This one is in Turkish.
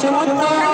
Çabuk